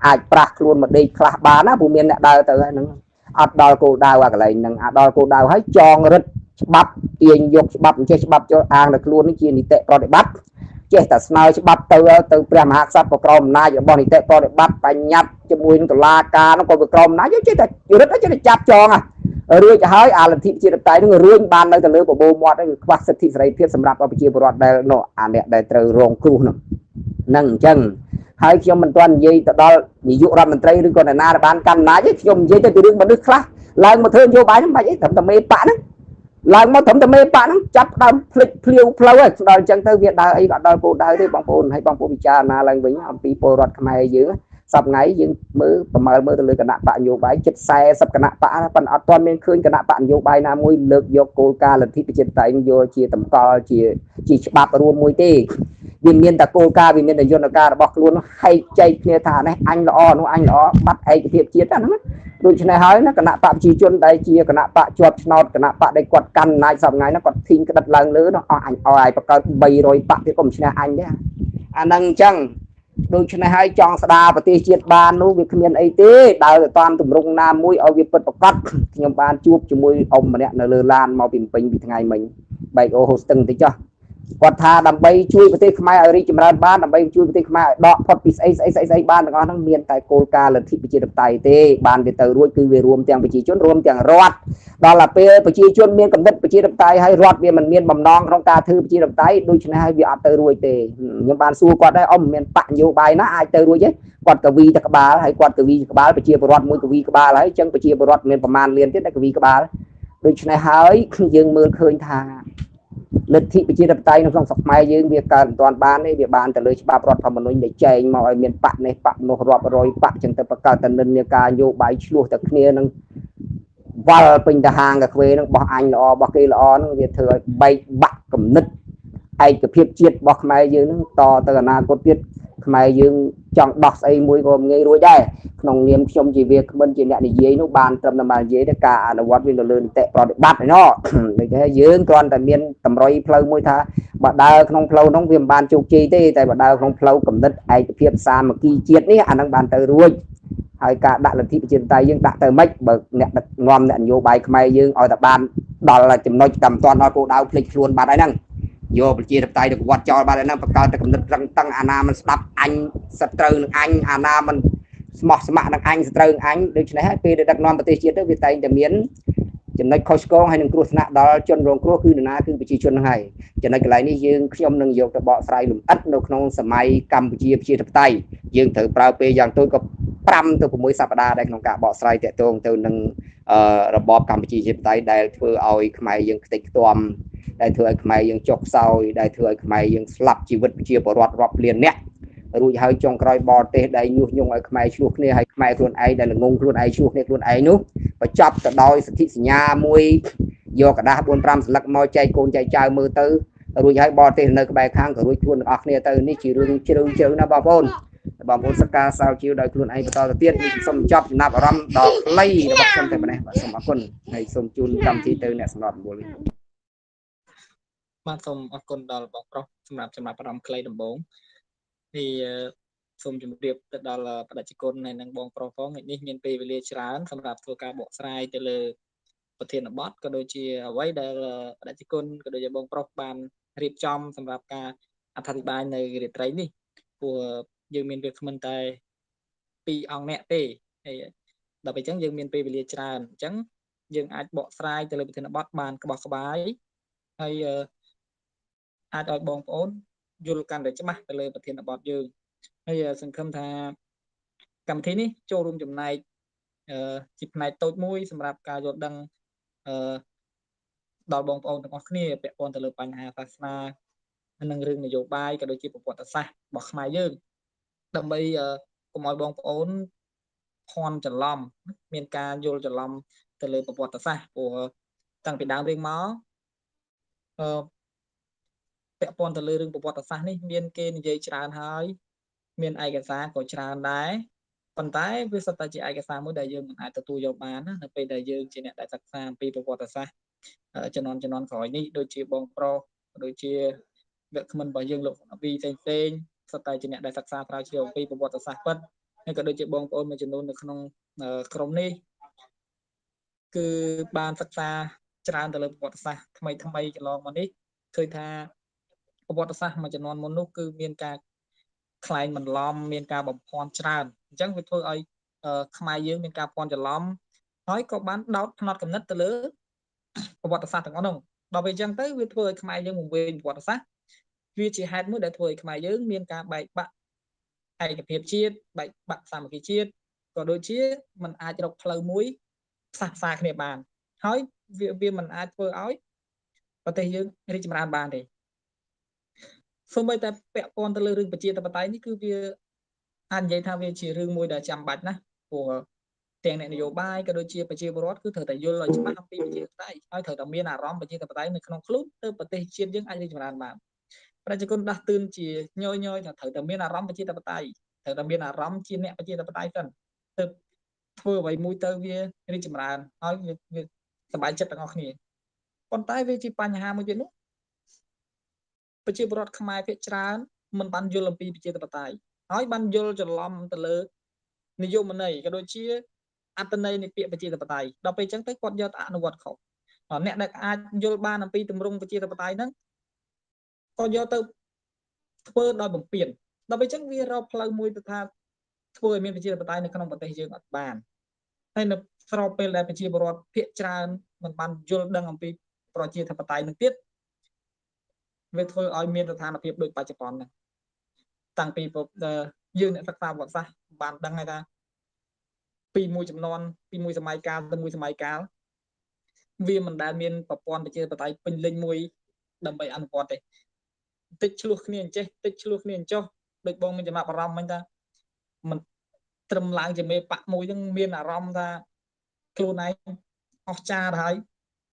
អាចប្រាស់ខ្លួនមកដេកខ្លះបានណាព្រោះមានអ្នកដើរទៅហ្នឹងអត់ដល់គោលដៅអាកន្លែងហ្នឹងអាដល់គោលដៅហើយចងរឹតច្បាប់ទាញយកច្បាប់អញ្ចេះច្បាប់ចូលអាងដល់ខ្លួននេះជានីតិប្រតិបត្តិចេះតែស្នើច្បាប់ទៅទៅព្រះមហាក្សត្រក៏ក្រមអំណាចរបស់នីតិប្រតិបត្តិបញ្ញត្តិជាមួយនឹងតុលាការនោះក៏ក្រមអំណាចចេះតែរឹតចេះតែចាប់ចងអា រួចហើយអាលទ្ធិប្រជាធិបតេយ្យនឹងរួញបាននៅទៅលើបបោមាត់ហ្នឹងគឺខ្វះសិទ្ធិសេរីភាពសម្រាប់ប្រជាពលរដ្ឋដែលនោះអាអ្នកដែលត្រូវរងគ្រោះនោះហ្នឹងអញ្ចឹងហើយខ្ញុំមិនទាន់និយាយទៅដល់នាយករដ្ឋមន្ត្រីឬក៏អ្នកណាដែលបានកាន់អំណាចទេខ្ញុំនិយាយទៅពីរឿងមនុស្សខ្លះឡើងមកធ្វើនយោបាយហ្នឹងមិនអីត្រឹមតែមេបកហ្នឹងឡើងមកត្រឹមតែមេបកហ្នឹងចាប់ដើមភ្លេចភ្លាវផ្លូវហើយដល់អញ្ចឹងទៅវាដើរអីក៏ដល់គោលដៅទេបងប្អូនហើយបងប្អូនពិចារណាឡើងវិញអំពីពលរដ្ឋខ្មែរយើង សប្ងៃយើងមើលប្រមើលមើលទៅលើគណៈបកនយោបាយជិត40គណៈបកប៉ុន្តែអត់ទាន់មានឃើញគណៈបកនយោបាយណាមួយលើកយកគោលការណ៍លទ្ធិប្រជាធិបតេយ្យយកជាតម្កល់ជាជាច្បាប់រួមមួយទេវាមានតែគោលការណ៍វាមានតែយន្តការរបស់ខ្លួនហែកចែកគ្នាថានេះអញល្អនោះអញល្អបាត់ឯកភាពជាតិហ្នឹងដូច្នេះហើយណាគណៈបកប្រជាជនដែលជាគណៈបកជាប់ឆ្នោតគណៈបកដែលគាត់កាន់អំណាចសប្ងៃហ្នឹងគាត់ធីងក្តិតឡើងលើនោះអស់អញអស់ឲ្យបង្កើត300បកទៀតក៏មិនឈ្នះអញដែរអាហ្នឹងអញ្ចឹង ដូច្នេះហើយចង់ស្ដារប្រទេសជាតិបាននោះវាគ្មានអីទេដើរទៅតាមទម្រង់ណាមួយឲ្យវាពិតប្រកបខ្ញុំបានជួបជាមួយអ៊ំម្នាក់នៅលើឡានមកពីពេញពីថ្ងៃមិញបែកអូហូស្ទឹងតិចចុះ គាត់ថាដើម្បីជួយប្រទេសខ្មែរឲ្យរីកចម្រើនបានដើម្បីជួយប្រទេសខ្មែរឲ្យដកផុតពីស្អីស្អីស្អីស្អីបានទាំងអស់ហ្នឹងមានតែគោលការណ៍លទ្ធិប្រជាធិបតេយ្យទេបានវាទៅរួចគឺវារួមទាំងប្រជាជនរួមទាំងរដ្ឋដល់តែពេលប្រជាជនមានកំណត់ប្រជាធិបតេយ្យហើយរដ្ឋវាមិនមានបំណងក្នុងការធ្វើប្រជាធិបតេយ្យដូច្នេះហើយវាអត់ទៅរួចទេខ្ញុំបានសួរគាត់ដែរអ៊ំមានបកនយោបាយណាអាចទៅរួចទេគាត់កវីតែក្បាលហើយគាត់កវីក្បាលប្រជាពលរដ្ឋមួយកវីក្បាលហើយអញ្ចឹងប្រជាពលរដ្ឋមានប្រមាណលានទៀតតែកវីក្បាលដូច្នេះហើយយើងមើលឃើញថា លទ្ធិប្រជាធិបតេយ្យនៅក្នុងស្រុកខ្មែរយើងវាកើតមិនទាន់បានទេវាបានទៅលើច្បាប់រដ្ឋធម្មនុញ្ញដែលចែងមកឲ្យមានបកនេះបកនោះរាប់រយបកចឹងទៅបង្កើតតនិន្នាការនយោបាយឆ្លោះទៅគ្នានឹងវល់ពេញទៅហាងកាហ្វេនឹងបោះអញល្អបោះគេល្អនឹងវាធ្វើឲ្យបែកបាក់គំនិតឯកភាពជាតិរបស់ខ្មែរយើងនឹងតទៅអនាគតទៀត ខ្មែរយើងចង់ដោះស្អីមួយក៏ងាយរួចដែរក្នុងនាមខ្ញុំជាវាគ្មិនជាអ្នកនិយាយនោះបានត្រឹមតែបាននិយាយទៅការអនុវត្តវាទៅលើនីតិប្រតិបត្តិឯណោះដូចថាយើងគ្រាន់តែមានតម្រុយផ្លូវមួយថាបើដើរក្នុងផ្លូវនោះវាមិនបានជោគជ័យទេតែបើដើរក្នុងផ្លូវកំណត់ឯកភាពសាមគ្គីជាតិនេះអានឹងបានទៅរួចហើយការដាក់លទ្ធិប្រជាធិបតេយ្យយើងដាក់ទៅម៉េចបើអ្នកដឹកនាំអ្នកនយោបាយខ្មែរយើងឲ្យតែបានដល់ចំណុចតាមតាន់ដល់គោលដៅភ្លេចខ្លួនបាត់ហើយហ្នឹង យកប្រជាធិបតេយ្យទៅវត្តចោលបាត់ហើយហ្នឹងបង្កើតតែកំណត់រឹងតឹងអាណាមិនស្ដាប់អញសត្រូវនឹងអញអាណាមិនស្មោះស្ម័គ្រនឹងអញសត្រូវនឹងអញដូច្នេះហើយពេលដែលដឹកនាំប្រទេសជាតិទៅវាតែងតែមានចំណុចខុសឆ្គងហើយនឹងគ្រោះថ្នាក់ដល់ជនរងគ្រោះគឺនរណាគឺប្រជាជនហ្នឹងហើយចំណុចកន្លែងនេះយើងខ្ញុំនឹងយកទៅបកស្រាយលម្អិតនៅក្នុងសម័យកម្ពុជាប្រជាធិបតេយ្យយើងត្រូវប្រើពេលយ៉ាងតូចក៏5ទៅ6សប្តាហ៍ដែរក្នុងការបកស្រាយតាក់ទងទៅនឹងរបបកម្ពុជាប្រជាធិបតេយ្យដែលធ្វើឲ្យខ្មែរយើងខ្ទេចខ្ទាំ ដែលធ្វើឲ្យខ្មែរយើងចុះខ្សោយដែលធ្វើឲ្យខ្មែរយើងស្លាប់ជីវិតប្រជាពលរដ្ឋរាប់លានអ្នករួចហើយចុងក្រោយបរទេសដែលញុះញង់ឲ្យខ្មែរឆ្លោះគ្នាហើយខ្មែរខ្លួនឯងដែលល្ងងខ្លួនឯងឆ្លោះគ្នាខ្លួនឯងនោះបញ្ចប់ទៅដោយសន្ធិសញ្ញាមួយយកกระดาษ4 5ស្លឹកមកចែកកូនចែកចៅមើលទៅរួចហើយបរទេសនៅក្បែរខាងក៏រួចខ្លួនទាំងអស់គ្នាទៅនេះជារឿងជ្រៅជ្រៅណាបងប្អូនបងប្អូនសកាសាវជីវដោយខ្លួនឯងបន្តទៅទៀតសូមចប់ចំណាប់អារម្មណ៍ដល់ខ្លីរបស់ខ្ញុំតែប៉ុណ្ណេះបាទសូមអរគុណហើយសូមជូនកម្មវិធីទៅអ្នកសម្របសម្រួល បាទសូមអរគុណដល់បងប្រុសសម្រាប់ចំណាប់អារម្មណ៍ខ្លីដំបូងពីសូមជម្រាបទៅដល់បដិជគុណហើយនឹងបងប្រុសផងនេះមានពេលវេលាច្រើនសម្រាប់ធ្វើការបកស្រាយទៅលើប្រធានបទក៏ដូចជាអ្វីដែលបដិជគុណក៏ដូចជាបងប្រុសបានរៀបចំសម្រាប់ការអធិប្បាយនៅរាត្រីនេះព្រោះយើងមានវាគ្មិនតែ2អង្គអ្នកទេហើយដល់ពេលអញ្ចឹងយើងមានពេលវេលាច្រើនអញ្ចឹងយើងអាចបកស្រាយទៅលើប្រធានបទបានក្បោះក្បាយហើយ អាចឲ្យបងប្អូនយល់កាន់តែច្បាស់ទៅលើប្រធានបទយើងហើយសង្ឃឹមថាកម្មវិធីនេះចូលរួមចំណែកអឺជាផ្នែកតូចមួយសម្រាប់ការយល់ដឹងអឺដល់បងប្អូនទាំងអស់គ្នាពាក់ព័ន្ធទៅលើបញ្ហាសាសនានិងរឿងនយោបាយក៏ដូចជាប្រវត្តិសាស្ត្ររបស់ខ្មែរយើង ដើម្បីកុំឲ្យបងប្អូនភ័ន្តច្រឡំមានការយល់ច្រឡំទៅលើប្រវត្តិសាស្ត្រព្រោះតាំងពីដើមរឿងមកអឺ ពាក់ព័ន្ធទៅលើរឿងប្រវត្តិសាស្ត្រនេះមានគេនិយាយច្រើនហើយ មានឯកសារក៏ច្រើនដែរប៉ុន្តែវាសុទ្ធតែជាឯកសារមួយដែលយើងមិនអាចទទួលយកបានណានៅពេលដែលយើងជាអ្នកដែលសិក្សាអំពីប្រវត្តិសាស្ត្រជំនាន់ជំនាន់ក្រោយនេះដូចជាបងប្រុសដូចជាវគ្គមិនរបស់យើងលោកអវីផ្សេងផ្សេងសុទ្ធតែជាអ្នកដែលសិក្សាស្រាវជ្រាវអំពីប្រវត្តិសាស្ត្រពិតហើយក៏ដូចជាបងប្អូនមួយចំនួននៅក្នុងក្រុមនេះគឺបានសិក្សាច្រើនទៅលើប្រវត្តិសាស្ត្រថ្មីថ្មីកន្លងមកនេះឃើញថា ប្រវត្តិសាស្ត្រមួយចំនួនមុននោះគឺមានការខ្លែងបន្លំមានការបំភាន់ច្រើនអញ្ចឹងវាធ្វើឲ្យខ្មែរយើងមានការភាន់ច្រឡំហើយក៏បានដោតផ្នត់កំណត់ទៅលើប្រវត្តិសាស្ត្រទាំងអស់នោះដល់ពេលអញ្ចឹងទៅវាធ្វើឲ្យខ្មែរយើងវង្វេងប្រវត្តិសាស្ត្រវាជាហេតុមួយដែលធ្វើឲ្យខ្មែរយើងមានការបែកបាក់ឯកភាពជាតិបែកបាក់សាមគ្គីជាតិក៏ដូចជាมันអាចរកផ្លូវមួយផ្សះផ្សាគ្នាបាន ហើយវាវាមិនអាចធ្វើឲ្យប្រទេសយើងរីកចម្រើនបានទេ សូម្បីតែពាក់ព័ន្ធទៅលើរឿងប្រជាធិបតេយ្យនេះគឺវាអាចនិយាយថាវាជារឿងមួយដែលចាំបាច់ណាស់ព្រោះទាំងអ្នកនយោបាយក៏ដូចជាប្រជាពលរដ្ឋគឺត្រូវតែយល់ឲ្យច្បាស់អំពីប្រជាធិបតេយ្យហើយត្រូវតែមានអារម្មណ៍ប្រជាធិបតេយ្យនៅក្នុងខ្លួនទៅប្រទេសជាតិយើងអាចរីកចម្រើនបានប្រជាជនដាស់តឿនជាញយញយថាត្រូវតែមានអារម្មណ៍ប្រជាធិបតេយ្យត្រូវតែមានអារម្មណ៍ជាអ្នកប្រជាធិបតេយ្យសិនទៅធ្វើអ្វីមួយទៅវារីកចម្រើនហើយវាសប្បាយចិត្តទាំងអស់គ្នាប៉ុន្តែវាជាបញ្ហាមួយទៀតនោះ ប្រជាពលរដ្ឋខ្មែរភាគច្រើនមិនបានយល់អំពីប្រជាធិបតេយ្យហើយបានយល់ច្រឡំទៅលើនិយមន័យក៏ដូចជាអត្តន័យនៃពាក្យប្រជាធិបតេយ្យដល់ពេលអញ្ចឹងទៅគាត់យកទៅអនុវត្តខុសអ្នកដែលអាចយល់បានអំពីទម្រង់ប្រជាធិបតេយ្យហ្នឹងក៏យកទៅធ្វើដោយបំពេញដល់ពេលអញ្ចឹងវារកផ្លូវមួយទៅថាធ្វើឲ្យមានប្រជាធិបតេយ្យនៅក្នុងប្រទេសយើងអត់បានហើយនៅស្របពេលដែលប្រជាពលរដ្ឋភាគច្រើនមិនបានយល់ដឹងអំពីប្រជាធិបតេយ្យនឹងទៀត វាធ្វើឲ្យមានស្ថានភាពដូចបច្ចុប្បន្នហ្នឹងតាំងពីយើងអ្នកសិក្សាប្រវត្តិសាស្ត្របានដឹងហើយថាពីមួយចំនួនពីមួយសម័យកាលទៅមួយសម័យកាលវាមិនដែលមានប្រព័ន្ធប្រជាធិបតេយ្យពេញលេញមួយដើម្បីអនុវត្តទេតិចឆ្លោះគ្នាអញ្ចេះតិចឆ្លោះគ្នាអញ្ចោះដូចបងមានចំណាប់អារម្មណ៍មិញថាមិនត្រឹមឡើងជាមេបកមួយហ្នឹងមានអារម្មណ៍ថាខ្លួនឯងអស់ចាទៅហើយ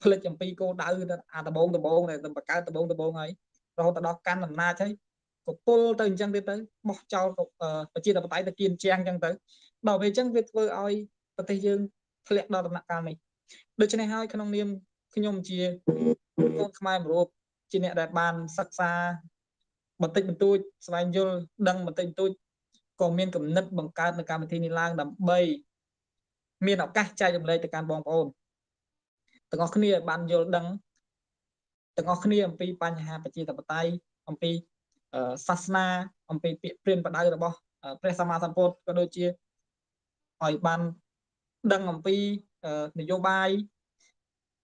ផ្លិចអំពីគោលដៅអាដបងដបងដែលបង្កើតដបងដបងហើយ រហូតដល់កាន់អំណាចហើយក៏ពុលទៅអញ្ចឹងទៀតទៅបោះចោលប្រជាធិបតេយ្យទៅគៀនជាងអញ្ចឹងទៅដល់ពេលអញ្ចឹងវាធ្វើឲ្យប្រទេសយើងធ្លាក់ដល់ដំណាក់កាលនេះដូច្នេះហើយក្នុងនាមខ្ញុំជាកូនខ្មែរមួយរូបជាអ្នកដែលបានសិក្សាបន្តិចបន្តួចស្វែងយល់ដឹងបន្តិចបន្តួចក៏មានគំនិតបង្កើតនៅកម្មវិធីនេះឡើងដើម្បីមានឱកាសចែករំលែកទៅកាន់បងប្អូនទាំងអស់គ្នាបានយល់ដឹង ទាំងអស់គ្នាអំពីបញ្ហាប្រជាធិបតេយ្យអំពីសាសនាអំពីពាក្យព្រានបដៅរបស់ព្រះសម្មាសម្ពុទ្ធក៏ដូចជាឲ្យបានដឹងអំពីនយោបាយ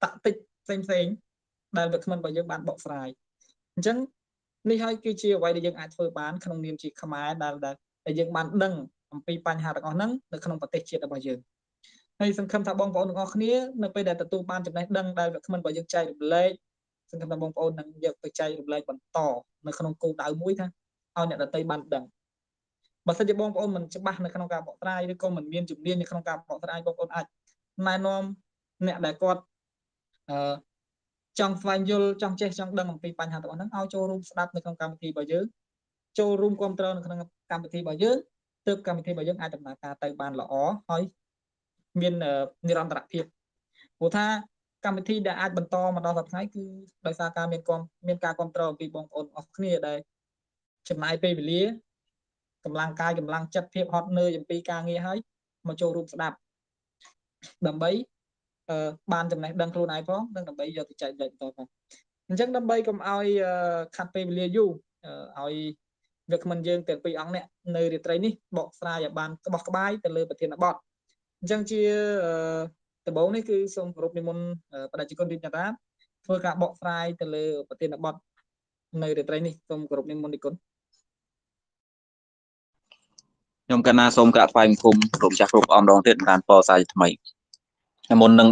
តាក់ទិចផ្សេងផ្សេងដែលវាគ្មិនរបស់យើងបានបកស្រាយអញ្ចឹងនេះហើយគឺជាអ្វីដែលយើងអាចធ្វើបានក្នុងនាមជាខ្មែរដែលដែលយើងបានដឹងអំពីបញ្ហាទាំងអស់ហ្នឹងនៅក្នុងប្រទេសជាតិរបស់យើងហើយសង្ឃឹមថាបងប្អូនទាំងអស់គ្នានៅពេលដែលទទួលបានចំណេះដឹងដែលវាគ្មិនរបស់យើងចែករំលែក សង្ឃឹមថាបងប្អូននឹងយកទៅចែករំលែកបន្តនៅក្នុងគោលដៅមួយថាឲ្យអ្នកដទៃបានដឹងបើសិនជាបងប្អូនមិនច្បាស់នៅក្នុងការបកស្រាយឬក៏មិនមានជំនាញនៅក្នុងការបកស្រាយបងប្អូនអាចណែនាំអ្នកដែលគាត់អឺចង់ស្វែងយល់ចង់ចេះចង់ដឹងអំពីបញ្ហាទាំងអស់ហ្នឹងឲ្យចូលរួមស្ដាប់នៅក្នុងកម្មវិធីរបស់យើងចូលរួមគ្រប់គ្រងនៅក្នុងកម្មវិធីរបស់យើងទើបកម្មវិធីរបស់យើងអាចដំណើរការទៅបានល្អហើយមាននិរន្តរភាពព្រោះថា កម្មវិធីដែលអាចបន្តមកដល់សប្តាហ៍ថ្ងៃគឺដោយសារការមានគាំមានការគ្រប់គ្រងពីបងប្អូនអស់គ្នាដែលចំណាយពេលវេលាកម្លាំងកាយកម្លាំងចិត្តភាពហត់នឿយអំពីការងារហើយមកចូលរួមស្ដាប់ដើម្បីអឺបានចំណេះដឹងខ្លួនឯងផងនិងដើម្បីយកទៅចែកចែកបន្តផងអញ្ចឹងដើម្បីកុំឲ្យខាត់ពេលវេលាយូរឲ្យវាគ្មិនយើងទាំងពីរអង្គនេះនៅរាត្រីនេះបកស្រាយឲ្យបានក្បោះក្បាយទៅលើប្រធានបទអញ្ចឹងជា ដំបូងនេះគឺសូមគោរពនិមន្តបដិជនរាជតាធ្វើការបកស្រាយទៅលើប្រធានបទនៅរាត្រីនេះសូមគោរពនិមន្តនិគុណខ្ញុំកណាសូមក្រាបថ្វាយបង្គំក្រុមចាស់គ្រប់អង្គរងទៀតបានបកស្រាយថ្មីមុននឹង